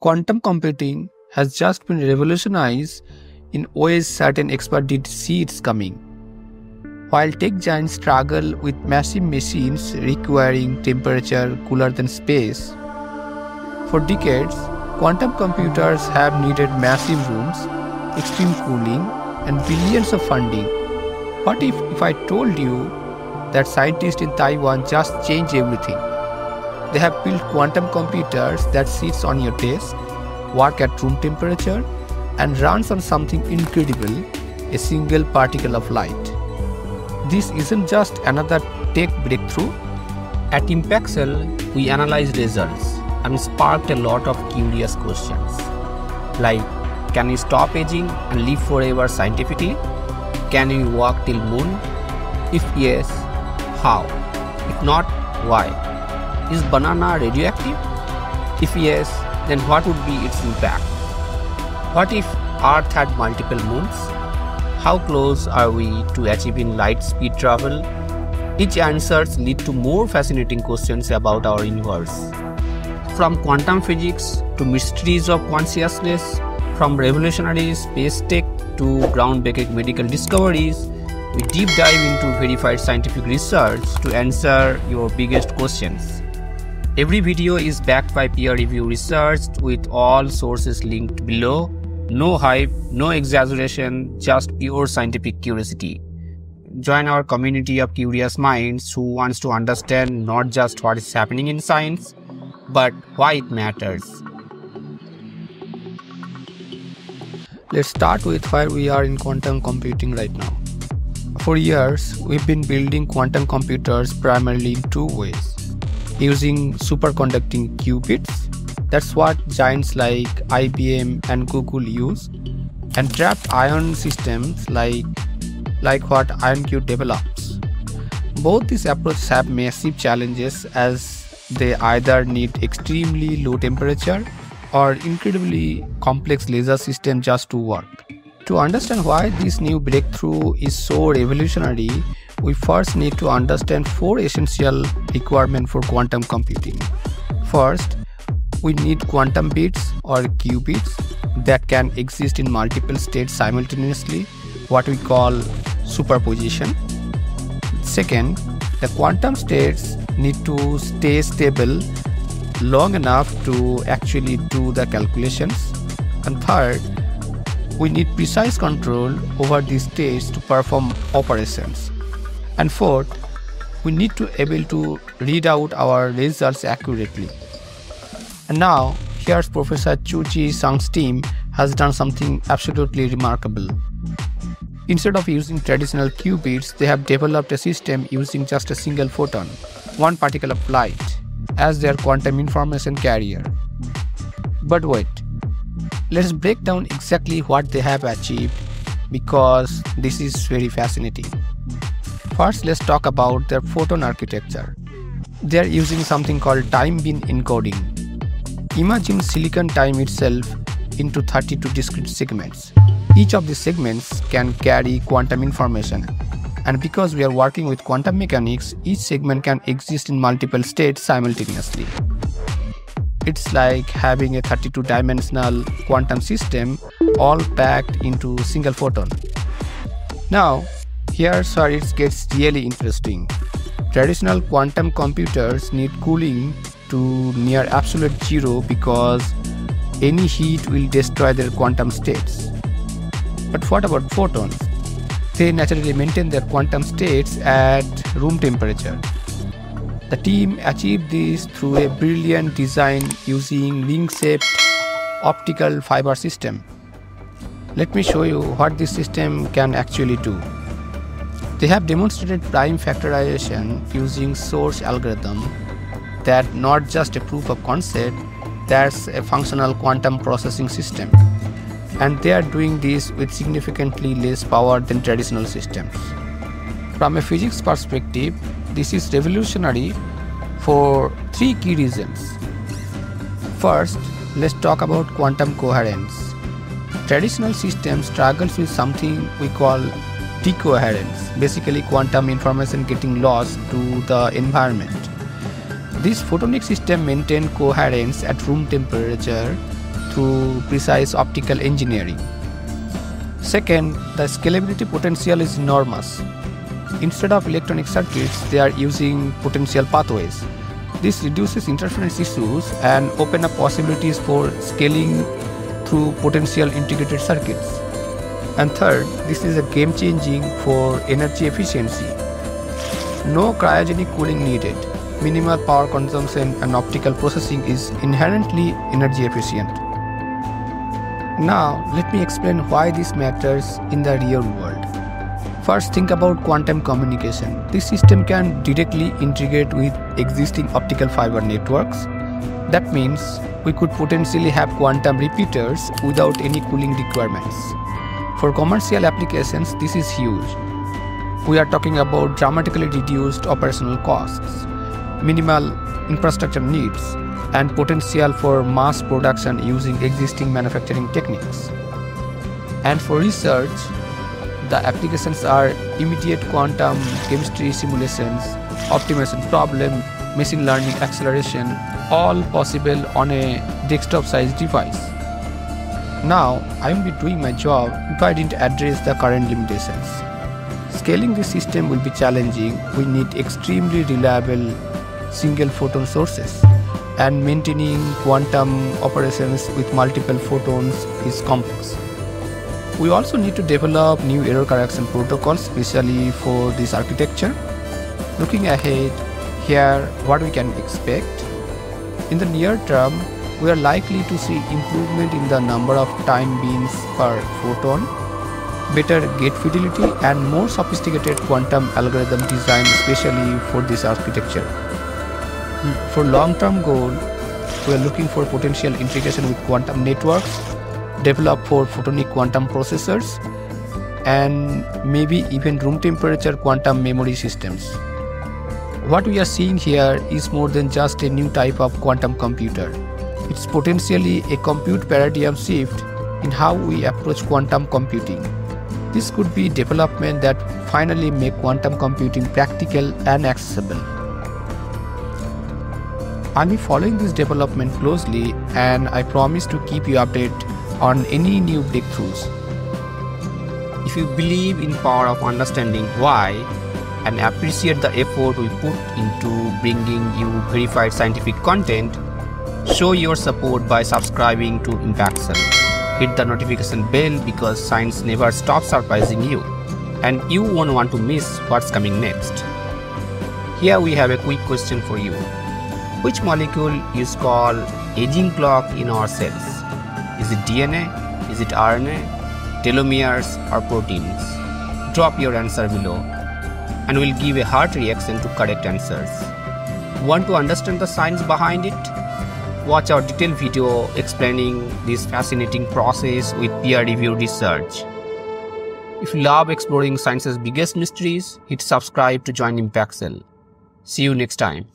Quantum computing has just been revolutionized in ways certain experts did see it's coming. While tech giants struggle with massive machines requiring temperature cooler than space, for decades, quantum computers have needed massive rooms, extreme cooling, and billions of funding. What if, if I told you that scientists in Taiwan just changed everything? They have built quantum computers that sits on your desk, work at room temperature, and runs on something incredible, a single particle of light. This isn't just another tech breakthrough. At Impaxle, we analyze results and sparked a lot of curious questions. Like, can we stop aging and live forever scientifically? Can we walk till moon? If yes, how? If not, why? Is banana radioactive? If yes, then what would be its impact? What if Earth had multiple moons? How close are we to achieving light speed travel? Each answers lead to more fascinating questions about our universe. From quantum physics to mysteries of consciousness, from revolutionary space tech to groundbreaking medical discoveries, we deep dive into verified scientific research to answer your biggest questions. Every video is backed by peer review research with all sources linked below. No hype, no exaggeration, just pure scientific curiosity. Join our community of curious minds who wants to understand not just what is happening in science, but why it matters. Let's start with where we are in quantum computing right now. For years, we've been building quantum computers primarily in two ways using superconducting qubits, that's what giants like IBM and Google use, and trapped ion systems like, like what IonQ develops. Both these approaches have massive challenges as they either need extremely low temperature or incredibly complex laser system just to work. To understand why this new breakthrough is so revolutionary, we first need to understand four essential requirements for quantum computing. First, we need quantum bits or qubits that can exist in multiple states simultaneously, what we call superposition. Second, the quantum states need to stay stable long enough to actually do the calculations. And third, we need precise control over these states to perform operations. And fourth, we need to able to read out our results accurately. And now, here's Professor Chu-Chi Sang's team has done something absolutely remarkable. Instead of using traditional qubits, they have developed a system using just a single photon, one particle of light, as their quantum information carrier. But wait, let's break down exactly what they have achieved because this is very fascinating. First, let's talk about their photon architecture. They are using something called time bin encoding. Imagine silicon time itself into 32 discrete segments. Each of these segments can carry quantum information. And because we are working with quantum mechanics, each segment can exist in multiple states simultaneously. It's like having a 32 dimensional quantum system all packed into single photon. Now, here's where it gets really interesting. Traditional quantum computers need cooling to near absolute zero because any heat will destroy their quantum states. But what about photons? They naturally maintain their quantum states at room temperature. The team achieved this through a brilliant design using ring-shaped optical fiber system. Let me show you what this system can actually do. They have demonstrated prime factorization using Shor's algorithm that not just a proof of concept, that's a functional quantum processing system and they are doing this with significantly less power than traditional systems. From a physics perspective, this is revolutionary for three key reasons. First, let's talk about quantum coherence. Traditional systems struggles with something we call decoherence, basically quantum information getting lost to the environment. This photonic system maintains coherence at room temperature through precise optical engineering. Second, the scalability potential is enormous. Instead of electronic circuits, they are using potential pathways. This reduces interference issues and open up possibilities for scaling through photonic integrated circuits. And third, this is a game changing for energy efficiency. No cryogenic cooling needed. Minimal power consumption and optical processing is inherently energy efficient. Now, let me explain why this matters in the real world. First, think about quantum communication. This system can directly integrate with existing optical fiber networks. That means we could potentially have quantum repeaters without any cooling requirements. For commercial applications, this is huge. We are talking about dramatically reduced operational costs, minimal infrastructure needs, and potential for mass production using existing manufacturing techniques. And for research, the applications are immediate quantum chemistry simulations, optimization problem, machine learning acceleration, all possible on a desktop sized device. Now, I will be doing my job if I didn't address the current limitations. Scaling the system will be challenging. We need extremely reliable single photon sources, and maintaining quantum operations with multiple photons is complex. We also need to develop new error correction protocols, especially for this architecture. Looking ahead, here what we can expect. In the near term, we are likely to see improvement in the number of time bins per photon, better gate fidelity and more sophisticated quantum algorithm design especially for this architecture. Hmm, for long-term goal, we are looking for potential integration with quantum networks, develop for photonic quantum processors, and maybe even room temperature quantum memory systems. What we are seeing here is more than just a new type of quantum computer. It's potentially a compute paradigm shift in how we approach quantum computing. This could be development that finally make quantum computing practical and accessible. I'll be following this development closely and I promise to keep you updated on any new breakthroughs. If you believe in power of understanding why and appreciate the effort we put into bringing you verified scientific content, Show your support by subscribing to Impaxle. Hit the notification bell because science never stops surprising you and you won't want to miss what's coming next. Here we have a quick question for you. Which molecule is called aging clock in our cells? Is it DNA? Is it RNA? Telomeres or proteins? Drop your answer below and we'll give a heart reaction to correct answers. Want to understand the science behind it? Watch our detailed video explaining this fascinating process with peer-reviewed research. If you love exploring science's biggest mysteries, hit subscribe to join Impaxle. See you next time.